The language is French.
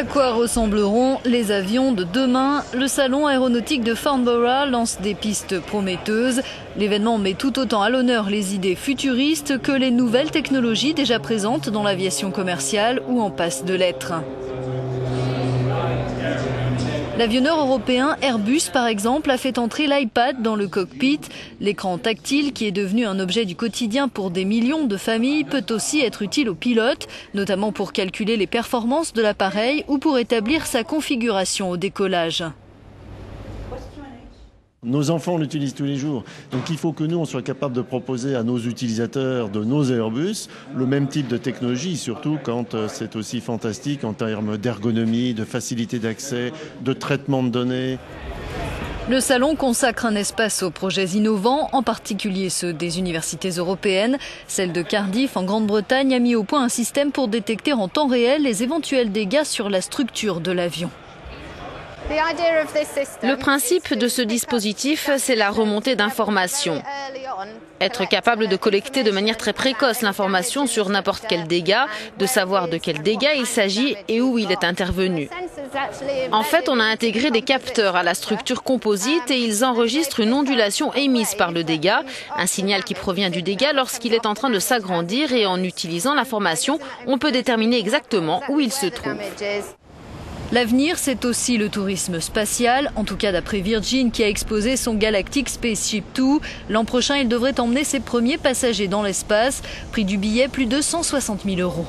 À quoi ressembleront les avions de demain? Le salon aéronautique de Farnborough lance des pistes prometteuses. L'événement met tout autant à l'honneur les idées futuristes que les nouvelles technologies déjà présentes dans l'aviation commerciale ou en passe de l'être. L'avionneur européen Airbus, par exemple, a fait entrer l'iPad dans le cockpit. L'écran tactile, qui est devenu un objet du quotidien pour des millions de familles, peut aussi être utile aux pilotes, notamment pour calculer les performances de l'appareil ou pour établir sa configuration au décollage. Nos enfants l'utilisent tous les jours. Donc il faut que nous, on soit capable de proposer à nos utilisateurs de nos Airbus le même type de technologie, surtout quand euh, c'est aussi fantastique en termes d'ergonomie, de facilité d'accès, de traitement de données. Le salon consacre un espace aux projets innovants, en particulier ceux des universités européennes. Celle de Cardiff, en Grande-Bretagne, a mis au point un système pour détecter en temps réel les éventuels dégâts sur la structure de l'avion. Le principe de ce dispositif, c'est la remontée d'informations. Être capable de collecter de manière très précoce l'information sur n'importe quel dégât, de savoir de quel dégât il s'agit et où il est intervenu. En fait, on a intégré des capteurs à la structure composite et ils enregistrent une ondulation émise par le dégât, un signal qui provient du dégât lorsqu'il est en train de s'agrandir et en utilisant l'information, on peut déterminer exactement où il se trouve. L'avenir, c'est aussi le tourisme spatial, en tout cas d'après Virgin qui a exposé son Galactic Spaceship 2. L'an prochain, il devrait emmener ses premiers passagers dans l'espace. Prix du billet, plus de 160 000 euros.